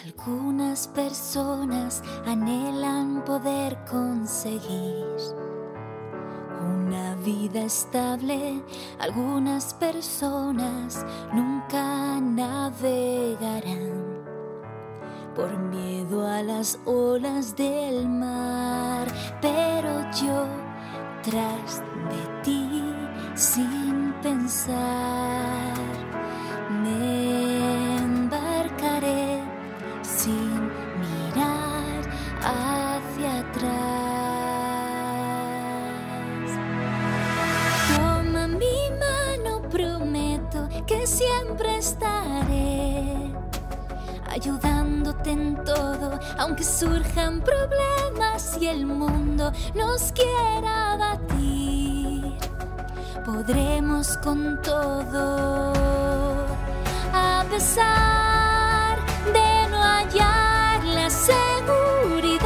Algunas personas anhelan poder conseguir una vida estable. Algunas personas nunca navegarán por miedo a las olas del mar. Pero yo tras de ti sin pensar ayudándote en todo, aunque surjan problemas y el mundo nos quiera batir. Podremos con todo, a pesar de no hallar la seguridad,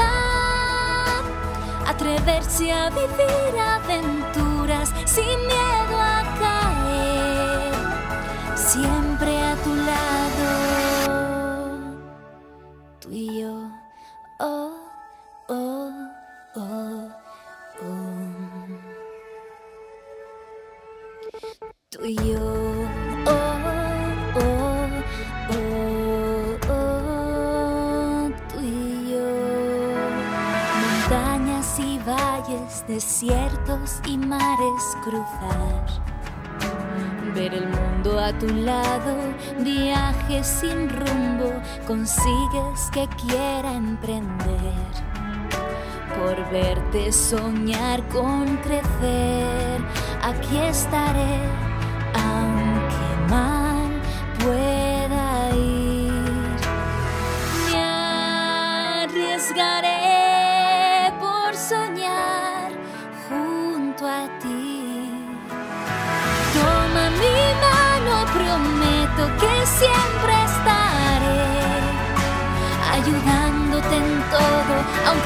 atreverse a vivir aventuras sin miedo lado tú y yo. Oh, oh, oh, oh. Tú y yo. Oh, oh, oh, oh. Tú y yo. Montañas y valles, desiertos y mares cruzar ver el mundo a tu lado, viajes sin rumbo, consigues que quiera emprender. Por verte soñar con crecer, aquí estaré, aunque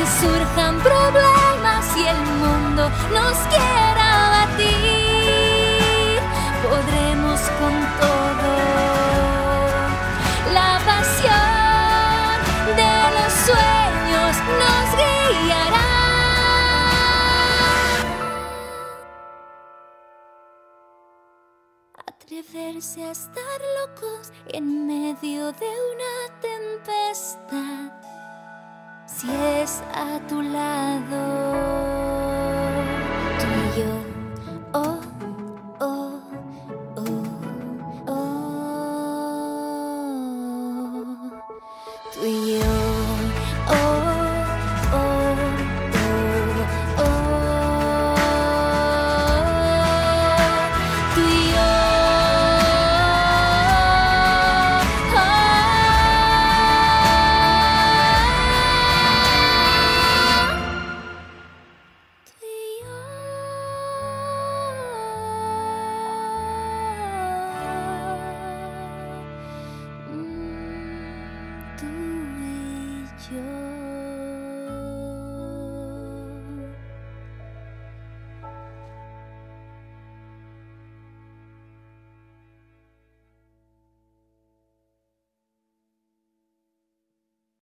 aunque surjan problemas y el mundo nos quiera batir. Podremos con todo. La pasión de los sueños nos guiará. Atreverse a estar locos en medio de una tempestad. Si es a tu lado, tú y yo. your